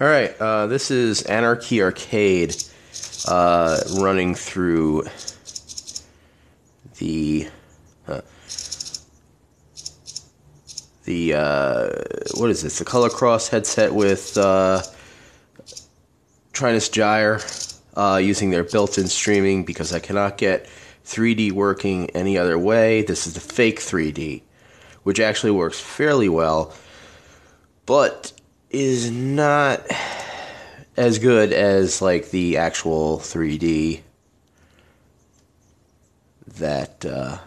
All right, uh, this is Anarchy Arcade uh, running through the uh, the uh, what is this? The Color Cross headset with uh, Trinus Gyre uh, using their built-in streaming because I cannot get 3D working any other way. This is the fake 3D, which actually works fairly well, but is not as good as like the actual 3D that uh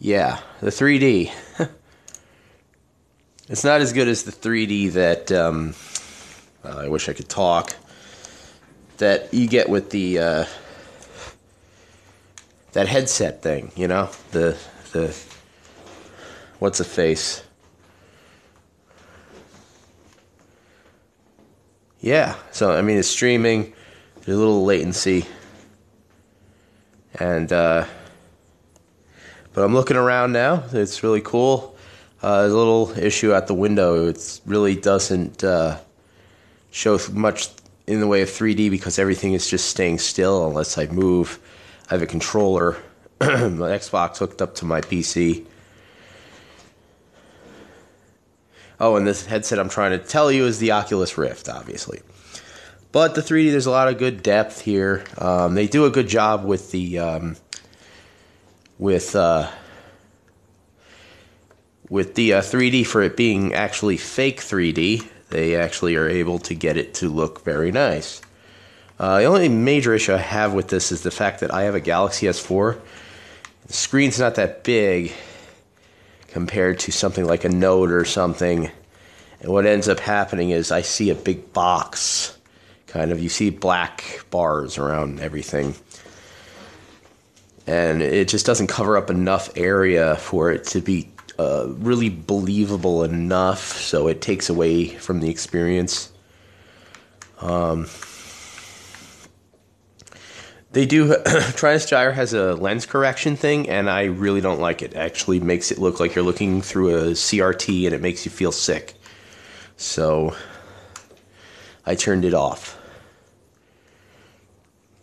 yeah, the 3D. it's not as good as the 3D that um well, I wish I could talk that you get with the uh that headset thing, you know? The the what's a face? Yeah, so I mean it's streaming, there's a little latency, and uh, but I'm looking around now. It's really cool. Uh, there's a little issue at the window. It really doesn't uh, show much in the way of 3D because everything is just staying still unless I move. I have a controller, my Xbox hooked up to my PC. Oh, and this headset I'm trying to tell you is the Oculus Rift, obviously. But the 3D, there's a lot of good depth here. Um, they do a good job with the um, with uh, with the uh, 3D for it being actually fake 3D. They actually are able to get it to look very nice. Uh, the only major issue I have with this is the fact that I have a Galaxy S4. The screen's not that big compared to something like a Note or something. And what ends up happening is I see a big box. Kind of, you see black bars around everything. And it just doesn't cover up enough area for it to be uh, really believable enough, so it takes away from the experience. Um, they do. Trinus Gyre has a lens correction thing, and I really don't like it. it. Actually, makes it look like you're looking through a CRT, and it makes you feel sick. So I turned it off.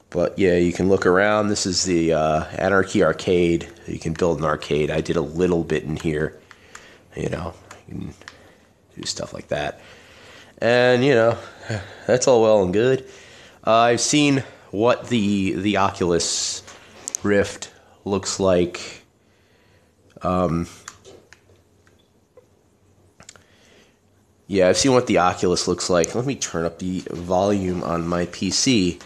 But yeah, you can look around. This is the uh, Anarchy Arcade. You can build an arcade. I did a little bit in here. You know, you can do stuff like that. And you know, that's all well and good. Uh, I've seen what the the Oculus Rift looks like. Um, yeah, I've seen what the Oculus looks like. Let me turn up the volume on my PC.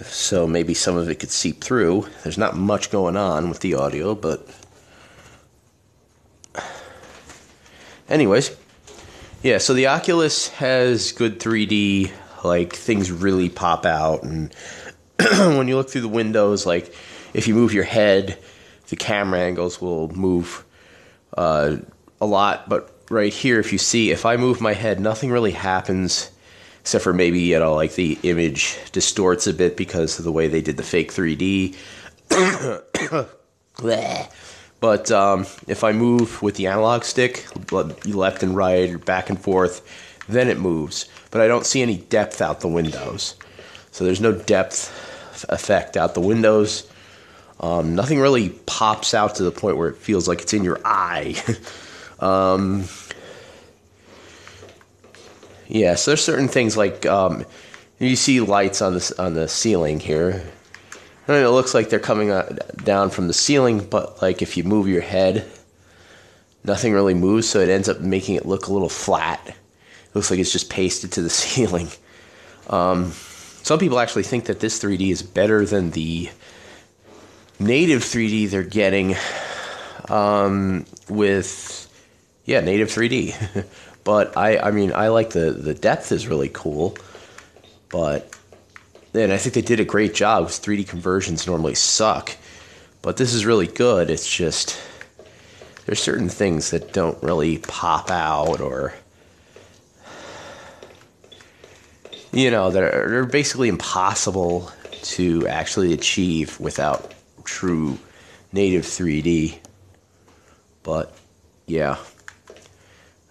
So maybe some of it could seep through. There's not much going on with the audio, but. Anyways, yeah, so the Oculus has good 3D, like things really pop out, and when you look through the windows, like if you move your head, the camera angles will move uh, a lot. But right here, if you see, if I move my head, nothing really happens except for maybe you know like the image distorts a bit because of the way they did the fake 3D. But um, if I move with the analog stick, left and right, or back and forth, then it moves. But I don't see any depth out the windows. So there's no depth effect out the windows. Um, nothing really pops out to the point where it feels like it's in your eye. um, yeah, so there's certain things like um, you see lights on the on the ceiling here. Mean, it looks like they're coming down from the ceiling, but like if you move your head, nothing really moves, so it ends up making it look a little flat. It looks like it's just pasted to the ceiling. Um, some people actually think that this 3D is better than the native 3D they're getting um, with, yeah, native 3D. but I, I mean, I like the the depth is really cool, but and I think they did a great job. 3D conversions normally suck, but this is really good. It's just there's certain things that don't really pop out or you know that are they're basically impossible to actually achieve without true native 3D. But yeah,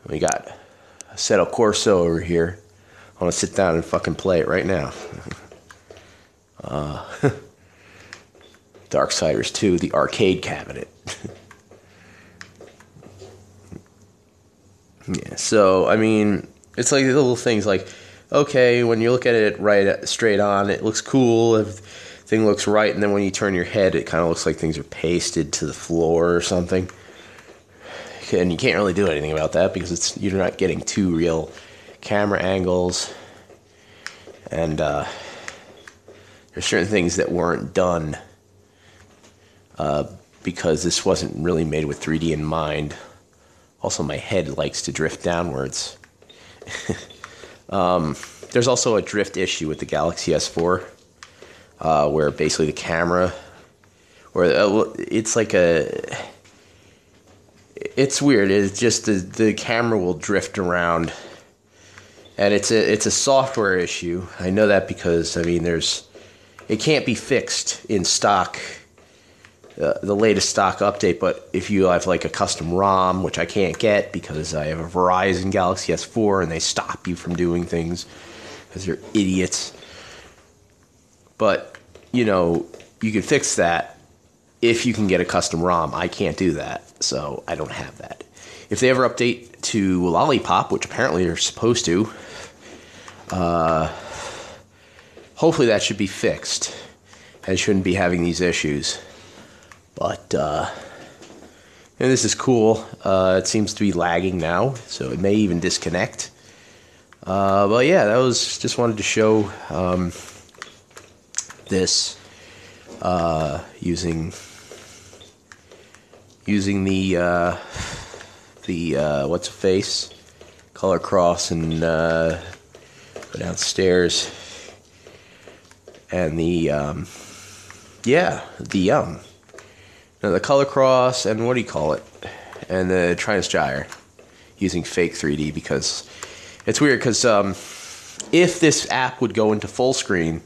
we got Assetto Corsa over here. I want to sit down and fucking play it right now. Uh, Darksiders 2, the arcade cabinet. yeah, so, I mean, it's like the little things like, okay, when you look at it right straight on, it looks cool. Everything looks right, and then when you turn your head, it kind of looks like things are pasted to the floor or something. And you can't really do anything about that because it's you're not getting two real camera angles, and uh, there's certain things that weren't done uh, because this wasn't really made with 3D in mind. Also, my head likes to drift downwards. um, there's also a drift issue with the Galaxy S4, uh, where basically the camera, where uh, it's like a, it's weird. It's just the the camera will drift around, and it's a it's a software issue. I know that because I mean there's, it can't be fixed in stock uh, the latest stock update, but if you have like a custom ROM, which I can't get because I have a Verizon Galaxy S4 and they stop you from doing things because you're idiots. But, you know, you can fix that if you can get a custom ROM. I can't do that, so I don't have that. If they ever update to Lollipop, which apparently they're supposed to, uh, hopefully that should be fixed. and shouldn't be having these issues. But uh, and this is cool. Uh, it seems to be lagging now, so it may even disconnect. Uh, but yeah, that was just wanted to show um, this uh, using using the uh, the uh, what's a face color cross and uh, go downstairs and the um, yeah the um the color cross and what do you call it? And the Gyre using fake 3d because it's weird because um, if this app would go into full screen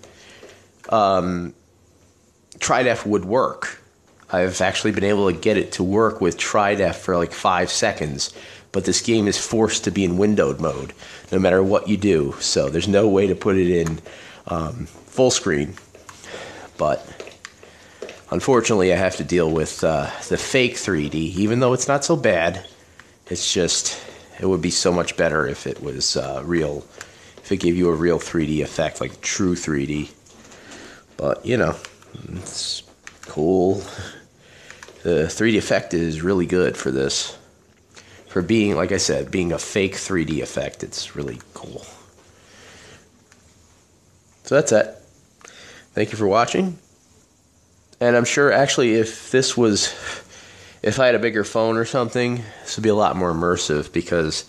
um, tridef would work. I've actually been able to get it to work with tridef for like five seconds but this game is forced to be in windowed mode no matter what you do. So there's no way to put it in um, full screen but unfortunately, I have to deal with uh, the fake 3D, even though it's not so bad. It's just, it would be so much better if it was uh, real, if it gave you a real 3D effect, like true 3D. But, you know, it's cool. The 3D effect is really good for this. For being, like I said, being a fake 3D effect, it's really cool. So that's it. Thank you for watching. And I'm sure actually if this was if I had a bigger phone or something, this would be a lot more immersive because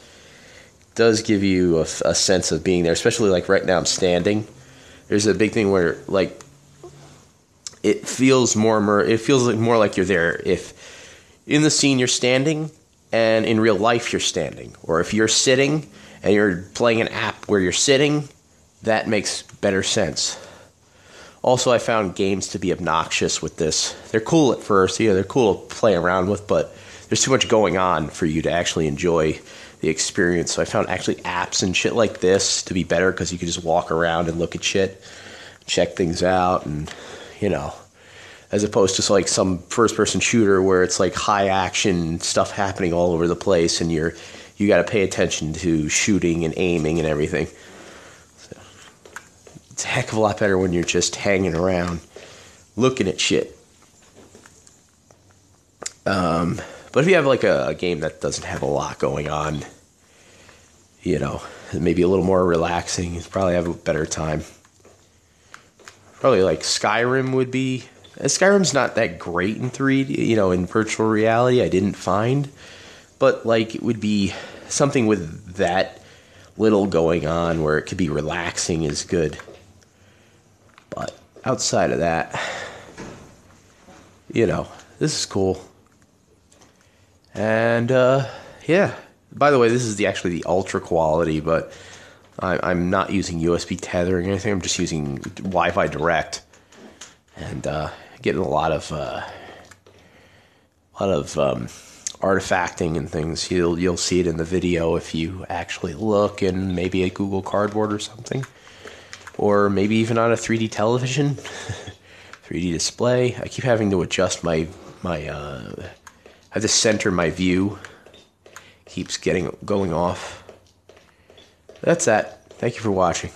it does give you a, a sense of being there, especially like right now I'm standing. There's a big thing where like it feels more it feels like more like you're there if in the scene you're standing and in real life you're standing or if you're sitting and you're playing an app where you're sitting that makes better sense also, I found games to be obnoxious with this. They're cool at first, yeah, they're cool to play around with, but there's too much going on for you to actually enjoy the experience. So I found actually apps and shit like this to be better because you can just walk around and look at shit, check things out, and you know, as opposed to like some first-person shooter where it's like high action stuff happening all over the place, and you're you got to pay attention to shooting and aiming and everything. It's a heck of a lot better when you're just hanging around looking at shit. Um, but if you have like a, a, game that doesn't have a lot going on, you know, maybe a little more relaxing, you probably have a better time. Probably like Skyrim would be. Uh, Skyrim's not that great in 3D, you know, in virtual reality, I didn't find. But like it would be something with that little going on where it could be relaxing is good. Outside of that, you know, this is cool. And uh, yeah, by the way, this is the actually the ultra quality, but I, am not using USB tethering or anything. I'm just using Wi-Fi Direct, and uh, getting a lot of uh, a lot of um, artifacting and things. You'll you'll see it in the video if you actually look and maybe a Google Cardboard or something, or maybe even on a 3D television, 3D display. I keep having to adjust my my. Uh, I have to center my view. Keeps getting going off. That's that. Thank you for watching.